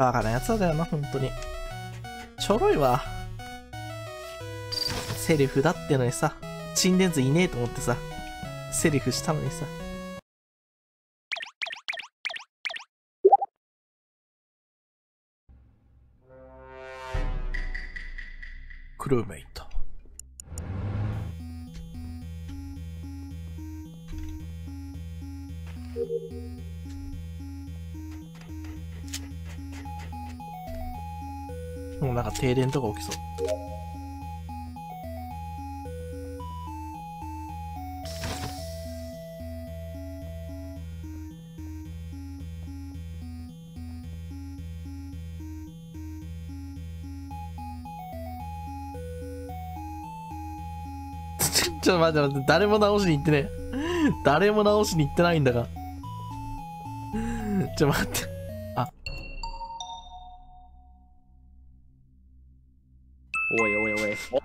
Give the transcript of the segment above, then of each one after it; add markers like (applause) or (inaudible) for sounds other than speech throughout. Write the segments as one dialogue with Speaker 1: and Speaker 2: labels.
Speaker 1: バカなやつだよな、本当に。ちょろいわ。セリフだってのにさ、沈殿図いねえと思ってさ、セリフしたのにさ。クルーメイト。なんか停電とか起きそう。(laughs) ちょっと待って待って、誰も直しに行ってね。誰も直しに行ってないんだが。ちょっと待って。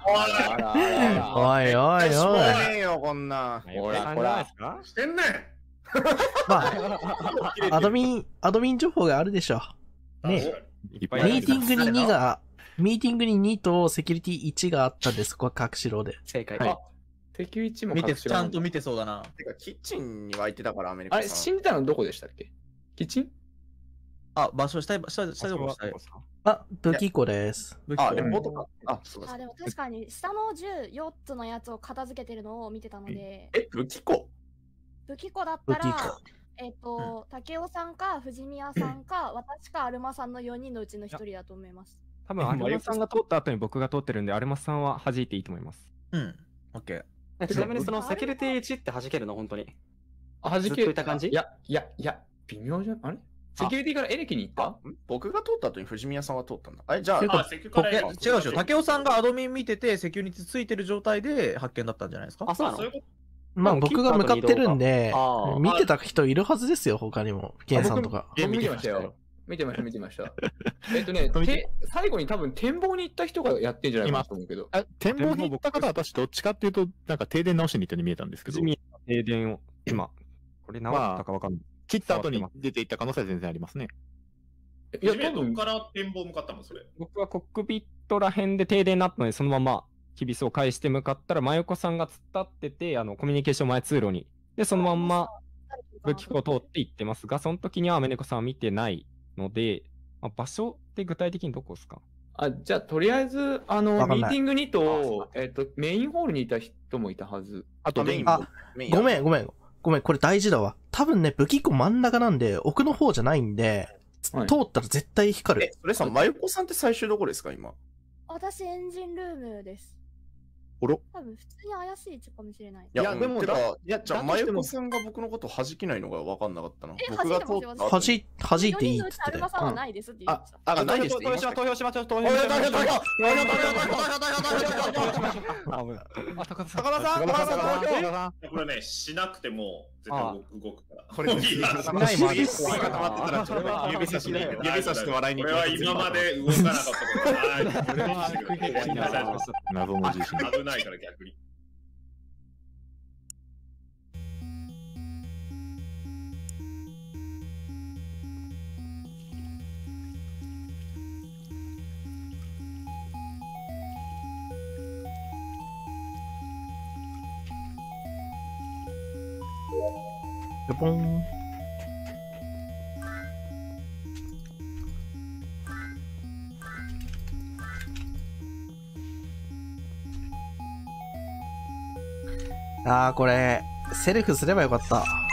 Speaker 2: おい。おいおい
Speaker 1: おい。
Speaker 3: ねえよ、こんな。
Speaker 2: ほらほら。
Speaker 4: してんねん
Speaker 1: まあ、アドミン、アドミン情報があるでしょ。ねミーティングに2が、ミーティングに2とセキュリティ1があったんで、そこは隠しろで。
Speaker 2: 正解。
Speaker 5: はい
Speaker 2: あ、敵位置も
Speaker 5: 見て、
Speaker 2: 隠しろ
Speaker 5: ちゃんと見てそうだな。
Speaker 3: てか、キッチンに湧いてたから、アメリカ
Speaker 2: あれ、死んでたのどこでしたっけキッチン
Speaker 5: あ、場所、したい、したい、したいとこしたい。
Speaker 1: あ、武器庫です。
Speaker 3: あ、
Speaker 5: 武器庫
Speaker 3: レポートか。あ、そうか
Speaker 6: あ、。でも確かに下の銃4つのやつを片付けてるのを見てたので、
Speaker 3: え、武器庫？
Speaker 6: 武器庫だった
Speaker 1: 武器庫
Speaker 6: ら、えっ、と、竹雄さんか藤宮さんか、私かアルマさんの4人のうちの1人だと思います。
Speaker 7: 多分アルマさんが通った後に僕が通ってるんで、アルマさんは弾いていいと思います。
Speaker 5: うん。オッケー。
Speaker 2: えちなみにそのセキュリティ1って弾けるの？本当に。
Speaker 8: あ、はじ
Speaker 2: ずっ
Speaker 8: け
Speaker 2: といた感じ？
Speaker 8: いや、いや、いや、微妙じゃん。あれ？セキュリティからエレキに行った？
Speaker 3: ん？僕が通った後に藤宮さんは通ったんだ。あれ、じゃあ、あセキュリテ
Speaker 5: え違うでしょ。竹雄さんがアドミン見てて、セキュリティついてる状態で発見だったんじゃないですか？
Speaker 2: あ、そうなの？
Speaker 1: まあ僕が向かってるんで見てた人いるはずですよ、他にも。ケンさんとか。
Speaker 8: 僕見てましたよ。見てました、見てました。(laughs) えっとね、て最後に多分展望に行った人がやってんじゃないかなと思うけど。
Speaker 4: あ展望に行った方は私どっちかっていうと、なんか停電直しに行ったように見えたんですけど
Speaker 7: 停電を、今、これ直ったかわかんない。
Speaker 4: 切った後に出て行った可能性は全然ありますね。
Speaker 8: いや、
Speaker 4: どっから展望向かったのそれ。
Speaker 7: 僕はコックピットら辺で停電になったので、そのままキビスを返して向かったら、真横さんが突っ立ってて、あのコミュニケーション前通路に。で、そのまんま武器庫を通って行ってますが、その時にはアメネコさんは見てないので、まあ、場所って具体的にどこですか？
Speaker 8: あ、じゃあ、とりあえず、あの、ミーティングにと、えっと、メインホールにいた人もいたはず。
Speaker 4: あと、
Speaker 3: メイン
Speaker 1: あ
Speaker 3: メイン
Speaker 1: ごめん、ごめん。ごめん、これ大事だわ。多分ね、武器庫真ん中なんで、奥の方じゃないんで、
Speaker 8: はい。
Speaker 1: 通ったら絶対光
Speaker 3: え
Speaker 1: る。、
Speaker 3: それさ、真横さんって最終どこですか、今？
Speaker 6: 私エンジンルームです。
Speaker 4: おろ？
Speaker 6: 多分普通に怪しい位置かもしれない。
Speaker 3: いや、
Speaker 5: いやでもだ
Speaker 3: いや、じゃあ、真横さんが僕のこと弾けないのが分かんなかったな。
Speaker 6: え
Speaker 3: 僕が通った後
Speaker 6: 弾いて
Speaker 1: い、弾いていい
Speaker 6: 4人のうちアルマ。さんはないですって言ってました。
Speaker 3: あ、ないです
Speaker 2: 投票しましょう、投票しましょう、投票しましょう。
Speaker 3: 投票投票投票
Speaker 7: あ、危ない。あ、高田さん。
Speaker 3: 高田さん、高田さん、投票
Speaker 4: これね、しなくても絶対動く動くから。
Speaker 3: これ、
Speaker 4: いいや
Speaker 7: しないまで
Speaker 3: 指差が溜まってたら、ちょっと指差しで、指差して笑いに
Speaker 4: これは今まで動かなかったことない。(laughs) これは謎の自信。危ないから逆に。
Speaker 1: ルポン。あー、これ、セルフすればよかった。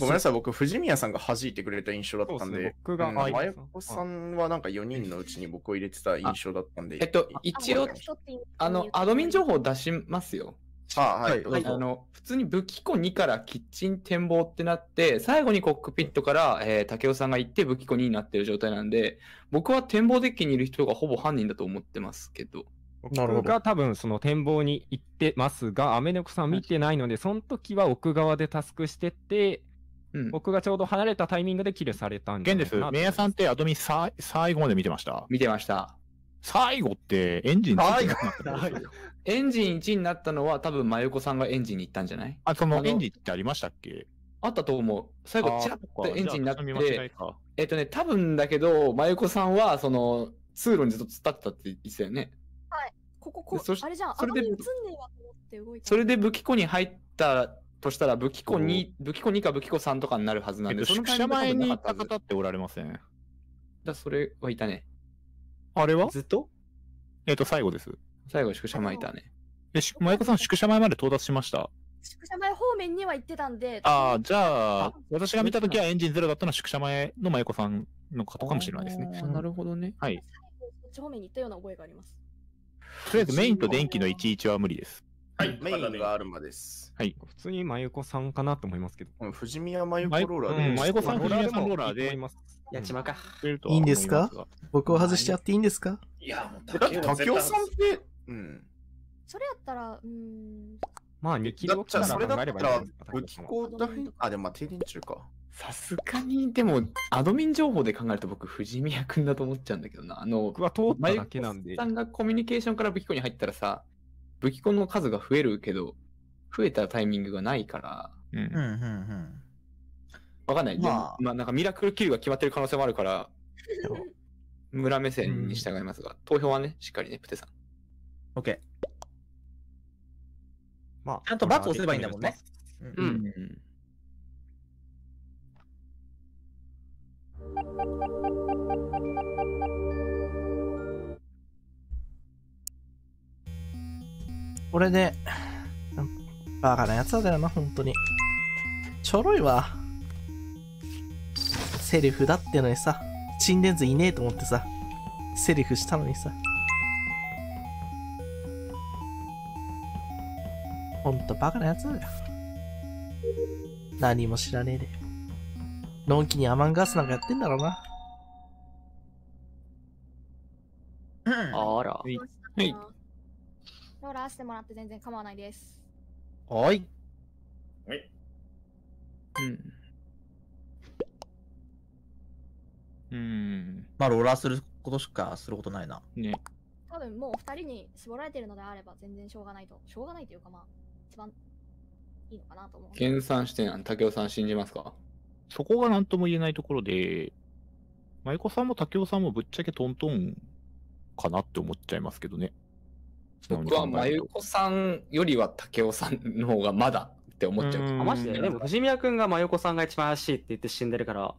Speaker 3: ごめんなさい、僕、藤宮さんが弾いてくれた印象だったんで。
Speaker 7: で僕が
Speaker 3: うん
Speaker 7: はい
Speaker 3: 真横さんはなんか4人のうちに僕を入れてた印象だったんで、
Speaker 8: えっと、一応、あの、アドミン情報出しますよ。
Speaker 3: あはい、どうぞ。
Speaker 8: あの普通に武器庫2からキッチン展望ってなって、最後にコックピットから、えー、竹雄さんが行って武器庫2になってる状態なんで、僕は展望デッキにいる人がほぼ犯人だと思ってますけど。
Speaker 1: なるほど。
Speaker 7: 僕が多分その展望に行ってますが、アメネコさんは見てないので、その時は奥側でタスクしてて、
Speaker 8: うん、
Speaker 7: 僕がちょうど離れたタイミングでキルされたんじゃ
Speaker 4: 現です。メイヤさんってアドミンさ最後まで見てました？
Speaker 8: 見てました。
Speaker 9: 最後ってエンジンついてなかった
Speaker 8: エンジン1になったのは多分真由子さんがエンジンに行ったんじゃない？
Speaker 9: あ、そ
Speaker 8: あの
Speaker 9: のエンジンってありましたっけ？
Speaker 8: あったと思う。最後、チラッとエンジンになってえっとね、多分だけど、真由子さんは、その、通路にずっと突っ立ってたって言ってたよね。
Speaker 6: こここ
Speaker 8: そし
Speaker 6: あれじゃん、
Speaker 8: それで
Speaker 6: あんまり映んねえわと思って動いた。
Speaker 8: それで武器庫に入ったとしたら、武器庫2、武器庫2か武器庫3とかになるはずなんで、
Speaker 9: えっと、
Speaker 8: その
Speaker 9: 宿舎前にいた方っておられません？
Speaker 8: だそれはいたね。
Speaker 9: あれは？
Speaker 2: ずっと？
Speaker 9: えっと、最後です。
Speaker 8: 最後、宿舎前いたね。
Speaker 9: え、し舞子さん、宿舎前まで到達しました？
Speaker 6: 宿舎前方面には行ってたんで、
Speaker 9: ああ、じゃ
Speaker 8: あ
Speaker 9: あ、私が見たときはエンジンゼロだったのは宿舎前の舞子さんの方かもしれないですね。
Speaker 8: なるほどね。
Speaker 9: はい。
Speaker 6: そっち方面に行ったような覚えがあります。
Speaker 9: とりあえずメインと電気の11は無理です。
Speaker 4: はい、
Speaker 3: メインがあるまでです。
Speaker 9: はい。
Speaker 7: 普通に真由子さんかなと思いますけど。
Speaker 3: うん、富士宮マユコ
Speaker 9: 舞
Speaker 3: ローラーで。
Speaker 9: うん、舞子さん、
Speaker 7: ローラーでも
Speaker 9: 藤宮さんローラーで
Speaker 7: い。
Speaker 2: やっちまうか。
Speaker 1: いいんですか？僕を外してやっていいんですか？
Speaker 4: いや、もう
Speaker 3: だって竹雄さんって、うん。
Speaker 6: それやったら、うーん、
Speaker 7: まあ、2キ
Speaker 3: だ
Speaker 7: ロから
Speaker 3: っじゃあそれだ
Speaker 7: 考えればいい
Speaker 3: ったら
Speaker 7: ん
Speaker 3: 武器庫だけあ、でもまあ停電中か。
Speaker 8: さすがに、でも、アドミン情報で考えると僕、藤宮くんだと思っちゃうんだけどな。あの、
Speaker 7: 僕は通っただけなんで
Speaker 8: 真由子。さんがコミュニケーションから武器庫に入ったらさ、武器庫の数が増えるけど、増えたタイミングがないから、
Speaker 9: うん
Speaker 5: うんうんうん。
Speaker 8: わかんない。でも
Speaker 5: まあ
Speaker 8: まあ、なんかミラクルキルが決まってる可能性もあるから、村目線に従いますが、投票はね、しっかりね、プテさん。
Speaker 5: オッケ
Speaker 7: まあ、
Speaker 5: ちゃんと罰を押せばいいんだもんね。ー。
Speaker 8: う
Speaker 5: うん
Speaker 8: ん。
Speaker 1: これで、バカなやつだよな、本当に。ちょろいわ。セリフだってのにさ、沈殿図いねえと思ってさ、セリフしたのにさ。ほんとバカなやつだよ。何も知らねえで。のんきにアマンガースなんかやってんだろうな。
Speaker 2: あら。
Speaker 8: はい
Speaker 6: はい。ローラーしてもらって全然構わないです。
Speaker 5: はい。
Speaker 8: うん。
Speaker 9: うん。
Speaker 5: まあ、ローラーすることしかすることないな。
Speaker 9: ね。
Speaker 6: 多分もう二人に絞られてるのであれば全然しょうがないと。しょうがないというかまあ、一番いいのかなと思う。
Speaker 8: 計算してん、竹雄さん信じますか？
Speaker 9: そこが何とも言えないところで、舞子さんも竹雄さんもぶっちゃけトントンかなって思っちゃいますけどね。
Speaker 8: 僕は真由子さんよりは竹雄さんの方がまだって思っちゃう。
Speaker 9: うん
Speaker 2: あ、マジで？でも、藤宮くんが真横さんが一番怪しいって言って死んでるから、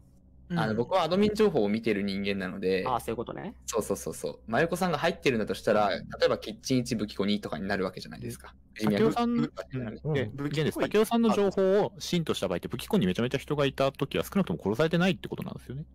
Speaker 8: あの僕はアドミン情報を見てる人間なので、
Speaker 2: ああ、そういうことね。
Speaker 8: そうそうそうそう。真由子さんが入ってるんだとしたら、例えばキッチン1武器庫2とかになるわけじゃないですか。
Speaker 9: 竹雄さん、
Speaker 8: 武
Speaker 9: 雄さんの情報を真とした場合って、武器庫にめちゃめちゃ人がいた時は少なくとも殺されてないってことなんですよね。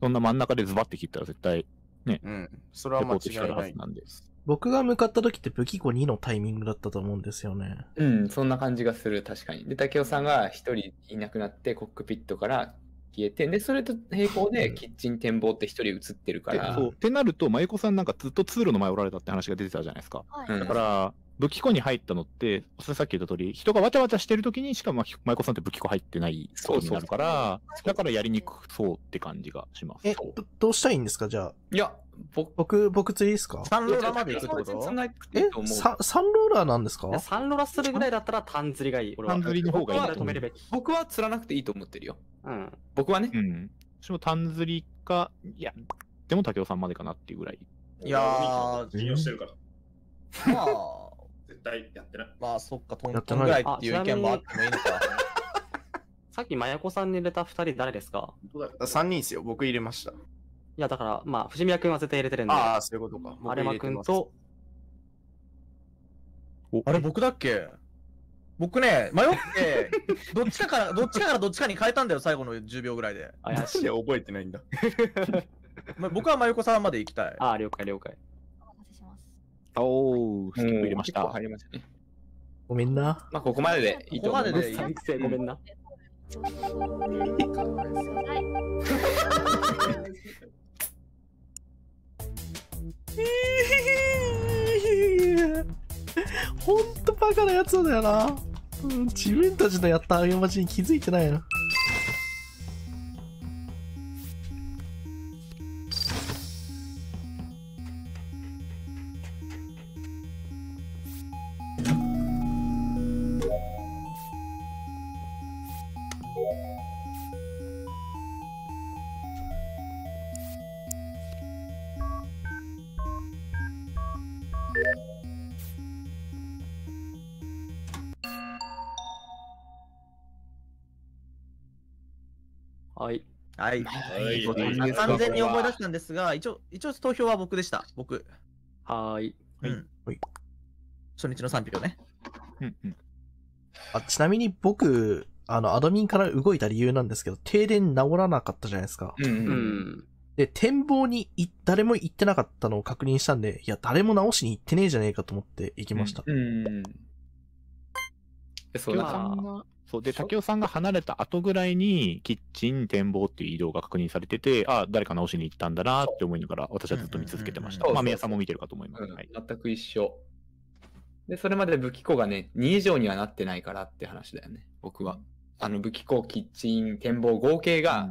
Speaker 9: そんな真ん中でズバッて切ったら絶対、
Speaker 3: うん。それは間違いない。
Speaker 9: ずなんで。
Speaker 1: 僕が向かった時って武器庫2のタイミングだったと思うんですよね。
Speaker 8: うん、そんな感じがする、確かに。で、竹雄さんが一人いなくなって、コックピットから消えて、で、それと並行でキッチン展望って一人映ってるから、
Speaker 9: でそうってなると、舞子さんなんかずっと通路の前おられたって話が出てたじゃないですか。
Speaker 6: はい。
Speaker 8: うん
Speaker 9: だから、武器庫に入ったのって、さっき言った通り、人がわちゃわちゃしてる時にしかも舞子さんって武器庫入ってないことになるから、だからやりにくそうって感じがします。
Speaker 1: え、どどうしたいんですか？じゃあ。
Speaker 8: いや、僕、
Speaker 1: 僕、僕釣りですか？
Speaker 5: サンローラーまで行くってこ
Speaker 8: そ
Speaker 5: と？
Speaker 8: んなくてい
Speaker 1: え
Speaker 8: いと思う。
Speaker 1: ササンローラーなんですか？
Speaker 2: サンロラするぐらいだったら単釣りがいい。俺は。
Speaker 9: 単釣りの方がいい
Speaker 2: 止めるべき。
Speaker 8: 僕は釣らなくていいと思ってるよ。
Speaker 2: うん。
Speaker 8: 僕はね。
Speaker 9: うん。私も単釣りか、いや、でも竹雄さんまでかなっていうぐらい。
Speaker 5: いやー
Speaker 4: 信用してるから。
Speaker 5: まあ、
Speaker 4: 絶対やってない。
Speaker 5: まあ、そっか、トントンぐらいっていう意見もあってもいいのか。(laughs)
Speaker 2: さっき真横さんに入れた二人誰ですか？
Speaker 4: 本当だよ。
Speaker 3: 3人ですよ。僕入れました。
Speaker 2: いや、だから、まあ、藤宮くんは絶対入れてるんで。
Speaker 3: ああ、そういうことか。僕
Speaker 2: アレマ
Speaker 3: 入れてます
Speaker 2: くんと、
Speaker 5: あれ、僕だっけ？僕ね、迷って、(laughs) どっちかから、どっちかからどっちかに変えたんだよ、最後の10秒ぐらいで。
Speaker 2: 怪しい。
Speaker 3: 覚えてないんだ？(laughs)
Speaker 5: ま僕は真由子さんまで行きたい。
Speaker 2: ああ、了解了解。
Speaker 6: お。
Speaker 9: おー、スキップ入れました。
Speaker 8: 入りましたね。
Speaker 1: ごめんな。
Speaker 8: まあ、ここまででいいと思います。
Speaker 5: ここまででいい
Speaker 2: ごめんな。
Speaker 6: はい。
Speaker 1: ほんとバカなやつだよな。うん自分たちのやった過ちに気づいてないな。
Speaker 2: はい。
Speaker 5: はい。
Speaker 4: はい
Speaker 5: あ完全に思い出したんですが、一応、一応投票は僕でした。僕。
Speaker 2: はーい。
Speaker 5: うん。
Speaker 1: はい
Speaker 5: 初日の3票ね。
Speaker 9: うんうん。
Speaker 1: あちなみに僕、あの、アドミンから動いた理由なんですけど、停電治らなかったじゃないですか。
Speaker 8: うん。
Speaker 1: で、展望にい誰も行ってなかったのを確認したんで、いや、誰も直しに行ってねえじゃねえかと思って行きました。
Speaker 8: うん。うんか
Speaker 9: 雄さんが、そうで、竹雄さんが離れた後ぐらいに、キッチン、展望っていう移動が確認されてて、あ誰か直しに行ったんだなって思いながら、私はずっと見続けてました。まあ、宮さんも見てるかと思います。
Speaker 8: 全く一緒。で、それまで武器庫がね、2以上にはなってないからって話だよね、僕は。あの武器庫、キッチン、展望合計が、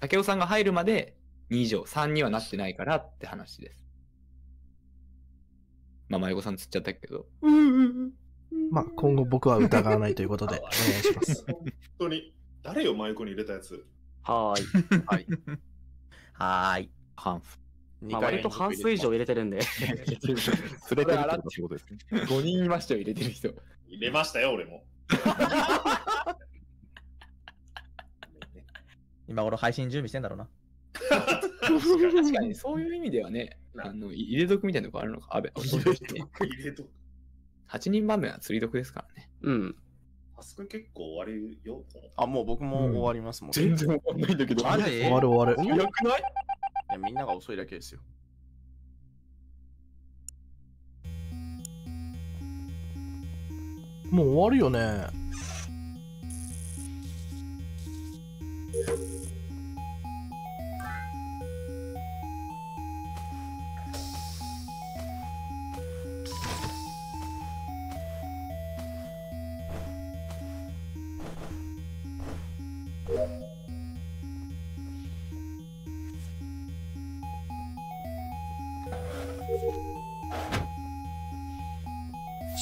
Speaker 8: 竹雄さんが入るまで2以上、3にはなってないからって話です。まあ、迷子さん釣っちゃったけど。
Speaker 1: まあ、今後僕は疑わないということで、(laughs) お願いします。
Speaker 4: 本当に。誰よ、真横に入れたやつ。
Speaker 2: はーい。
Speaker 3: はい。
Speaker 5: はーい。
Speaker 9: ハンス。
Speaker 2: まあ、割と半数以上入れてるんで。(laughs)
Speaker 9: すれてるってですね。
Speaker 8: 5人いましたよ、入れてる人。
Speaker 4: 入れましたよ、俺も。(laughs)
Speaker 5: 今頃配信準備してんだろうな。
Speaker 8: 確かに、そういう意味ではね、あの入れ毒みたいなとこあるのか、安倍。
Speaker 4: 入れと。
Speaker 8: 8人番目は釣り毒ですからね。
Speaker 2: うん。
Speaker 4: タスク結構終わるよ。
Speaker 3: あ、もう僕も終わりますもん。(laughs)
Speaker 8: 全然わかんないんだけど。
Speaker 5: マジ
Speaker 1: 終わる終わる。
Speaker 8: 早くない？
Speaker 3: いやみんなが遅いだけですよ。
Speaker 1: もう終わるよね。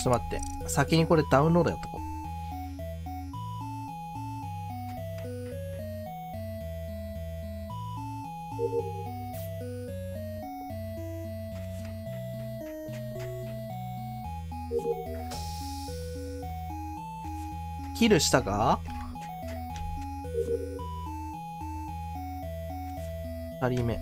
Speaker 1: っと待って。先にこれダウンロードやっとこう。キルしたか二人目。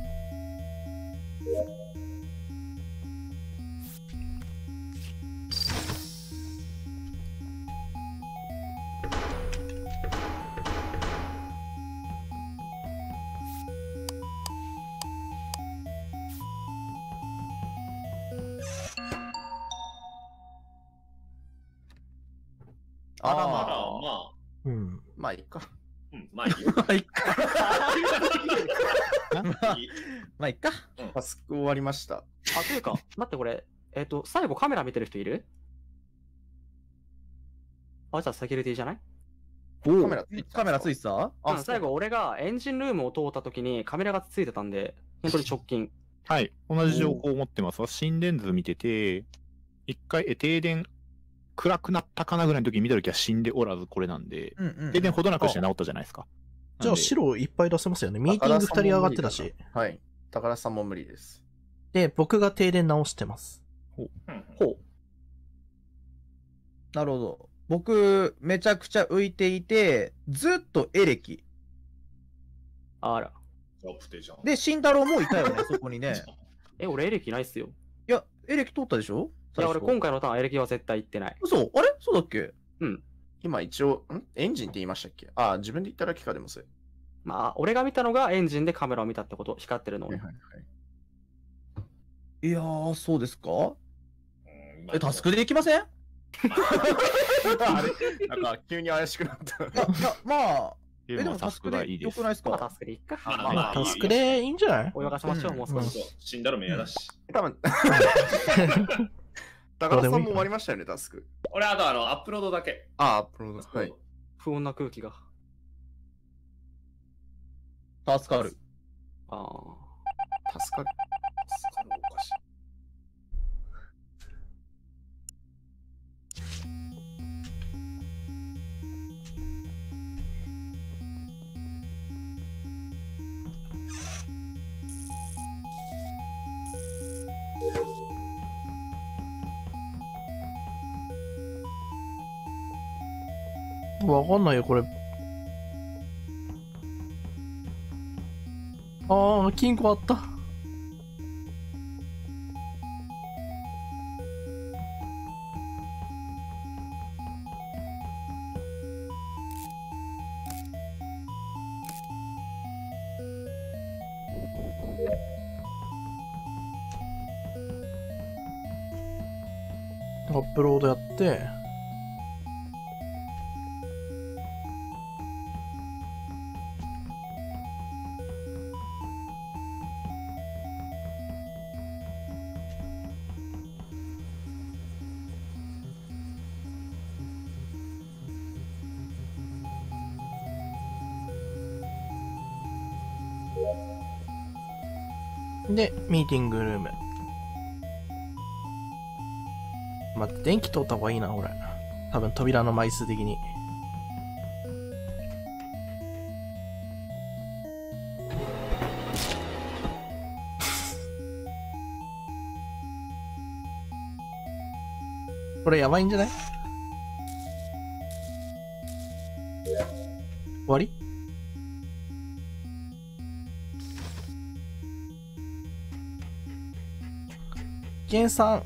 Speaker 3: タスク終わりました。
Speaker 2: あ、というか、待ってこれ、えっ、と、最後カメラ見てる人いる？あ、じゃあセキュリティじゃない？
Speaker 3: カメラ
Speaker 5: カメラついてた？
Speaker 3: あ
Speaker 2: うん、最後俺がエンジンルームを通った時にカメラがついてたんで、本当に直近。
Speaker 9: はい。同じ情報を持ってます。心電図見てて、一回、え、停電、暗くなったかなぐらいの時に見た時は死んでおらずこれなんで、
Speaker 5: うんうん。
Speaker 9: 停電ほどなくして治ったじゃないですか。
Speaker 1: じゃあ白いっぱい出せますよね。ミーティング二人上がってたし。
Speaker 3: はい。高田さんも無理です。
Speaker 1: で、僕が停電直してます。
Speaker 4: うん
Speaker 2: ほう。
Speaker 5: なるほど。僕、めちゃくちゃ浮いていて、ずっとエレキ。
Speaker 2: あら。
Speaker 4: アップテじゃん。
Speaker 5: で、慎太郎もいたよね、(laughs) そこにね。
Speaker 2: え、俺エレキないっすよ。
Speaker 5: いや、エレキ通ったでしょ？
Speaker 2: いや、俺今回のターンエレキは絶対行ってない。
Speaker 5: 嘘？あれ？そうだっけ？
Speaker 3: 今一応、ん？エンジンって言いましたっけ？あ、自分で言っただけかでもそれ。
Speaker 2: まあ、俺が見たのがエンジンでカメラを見たってこと、光ってるのをね。
Speaker 3: はいはいはい。
Speaker 5: いやー、そうですか？
Speaker 4: うんまあ
Speaker 5: え、タスクで行きません？い
Speaker 3: あれなんか急に怪しくなった。
Speaker 5: や、いやまあ、え、で
Speaker 9: でもタス
Speaker 5: ク
Speaker 9: クがいいです
Speaker 5: でよく。ないです
Speaker 2: まあ、
Speaker 5: か
Speaker 2: タスクでいっか。
Speaker 4: まあ
Speaker 1: まあ、
Speaker 4: まあ
Speaker 1: タスクでいいんじゃない？
Speaker 2: 泳がせましょう、
Speaker 5: うん
Speaker 2: もう少し。
Speaker 4: そう死んだら目やだし。
Speaker 3: 多分 (laughs) 高田さんも終わりましたよね、タスク。
Speaker 4: 俺、あとあの、アップロードだけ。
Speaker 3: あ、アップロード。はい。
Speaker 2: 不穏な空気が。
Speaker 5: 助かる。
Speaker 2: ああ。
Speaker 3: 助かる。
Speaker 4: 助かるおかしい。
Speaker 1: わかんないよ、これ。あ、金庫あった？アップロードやって、で、ミーティングルーム。待って、電気通った方がいいな、俺。多分扉の枚数的に。これやばいんじゃない？終わり？ケンさん。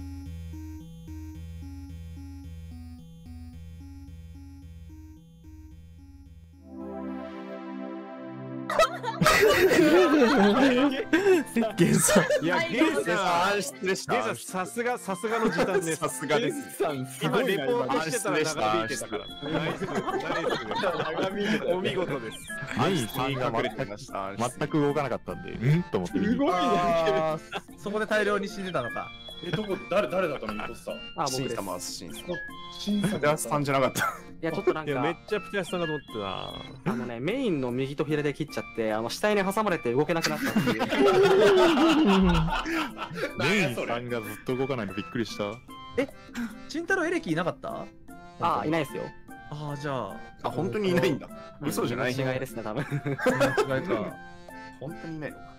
Speaker 1: ゲンさん。
Speaker 10: いや、ゲンさん、
Speaker 3: 失礼し
Speaker 10: ゲンさん、さすが、さすがの時短です。
Speaker 3: さすがです。
Speaker 10: 今、レポートしてたら長引いてたから。お見事です。
Speaker 9: メイン3が
Speaker 3: 隠れてました。
Speaker 9: 全く動かなかったんで、うん？と思って
Speaker 10: すごいね
Speaker 5: そこで大量に死んでたのか。
Speaker 4: え、どこ、誰、誰だったの、ミトスさん。
Speaker 2: あ、僕です。
Speaker 3: 審査回す審査。
Speaker 4: 審査
Speaker 3: で、アスさんじゃなかった。
Speaker 2: いや、ちょっとなん
Speaker 10: いや、めっ
Speaker 2: か、
Speaker 10: ちゃプティアスさんだと思ってた
Speaker 2: あのね、メインの右と左で切っちゃって、あの、下に挟まれて動けなくなったっていう。(laughs)
Speaker 9: メイン3がずっと動かないのびっくりした。
Speaker 5: 慎太郎エレキいなかった？
Speaker 2: あ、いないですよ。
Speaker 5: ああ、じゃあ。
Speaker 3: あ、本当にいないんだ。嘘じゃない。
Speaker 2: 違いですね、多分。
Speaker 5: 違いか。(laughs)
Speaker 3: 本当にいないのか。